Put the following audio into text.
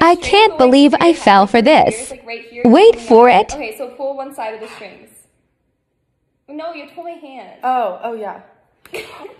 I can't believe I fell for this. Wait for it. Okay, so pull one side of the strings. No, you pull my hand. Oh, oh yeah.